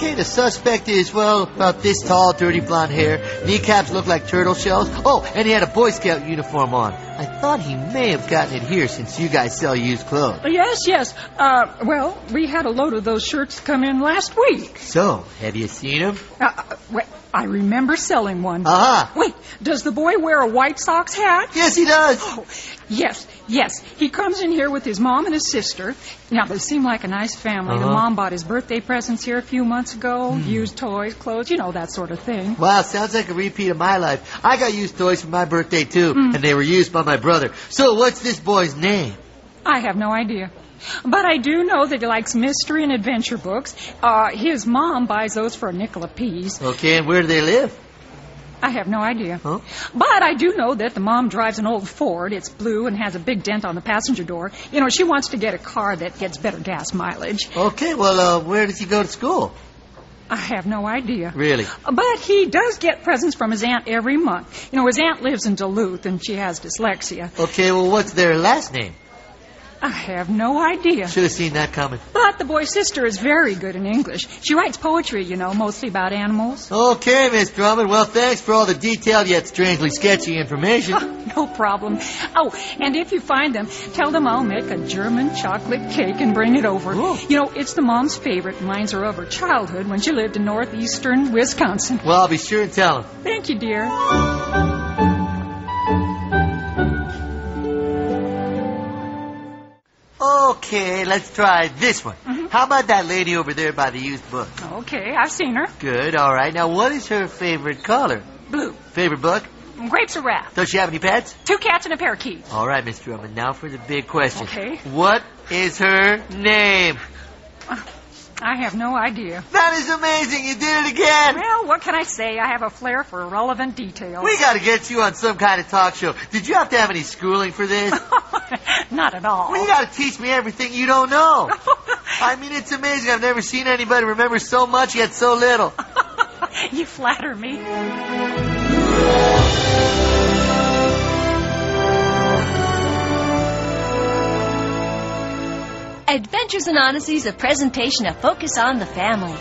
Okay, the suspect is, well, about this tall, dirty blonde hair. Kneecaps look like turtle shells. Oh, and he had a Boy Scout uniform on. I thought he may have gotten it here since you guys sell used clothes. Yes, yes. Uh, well, we had a load of those shirts come in last week. So, have you seen him? Uh, uh, wait, I remember selling one. Uh-huh. Wait, does the boy wear a White Sox hat? Yes, he does. Oh, yes, yes. He comes in here with his mom and his sister. Now, they seem like a nice family. The Uh-huh. mom bought his birthday presents here a few months ago, used toys, clothes, you know, that sort of thing. Wow, sounds like a repeat of my life. I got used toys for my birthday too, and they were used by my brother. So what's this boy's name? I have no idea. But I do know that he likes mystery and adventure books. Uh, his mom buys those for a nickel apiece. Okay, and where do they live? I have no idea. Huh? But I do know that the mom drives an old Ford. It's blue and has a big dent on the passenger door. You know, she wants to get a car that gets better gas mileage. Okay, well, uh, where does he go to school? I have no idea. Really? But he does get presents from his aunt every month. You know, his aunt lives in Duluth and she has dyslexia. Okay, well, what's their last name? I have no idea. Should have seen that coming. But the boy's sister is very good in English. She writes poetry, you know, mostly about animals. Okay, Miss Drummond. Well, thanks for all the detailed yet strangely sketchy information. No problem. Oh, and if you find them, tell them I'll make a German chocolate cake and bring it over. Ooh. You know, it's the mom's favorite. Mine's are of her childhood when she lived in northeastern Wisconsin. Well, I'll be sure and tell them. Thank you, dear. Okay, let's try this one. Mm-hmm. How about that lady over there by the used book? Okay, I've seen her. Good, all right. Now, what is her favorite color? Blue. Favorite book? Grapes of wrath. Does she have any pets? Two cats and a pair of keys. All right, Miss Drummond. Now for the big question. Okay. What is her name? I have no idea. That is amazing. You did it again. Well, what can I say? I have a flair for relevant details. We got to get you on some kind of talk show. Did you have to have any schooling for this? Not at all. Well, you got to teach me everything you don't know. I mean, it's amazing. I've never seen anybody remember so much yet so little. you flatter me. Adventures in Odyssey is a presentation of Focus on the Family.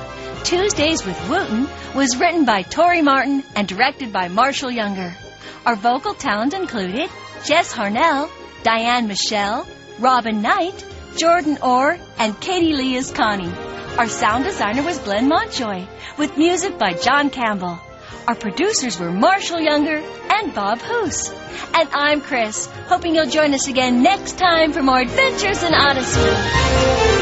Tuesdays with Wooton was written by Tori Martin and directed by Marshall Younger. Our vocal talent included Jess Harnell, Diane Michelle, Robin Knight, Jordan Orr, and Katie Leigh is Connie. Our sound designer was Glenn Montjoy, with music by John Campbell. Our producers were Marshall Younger and Bob Hoose. And I'm Chris, hoping you'll join us again next time for more Adventures in Odyssey.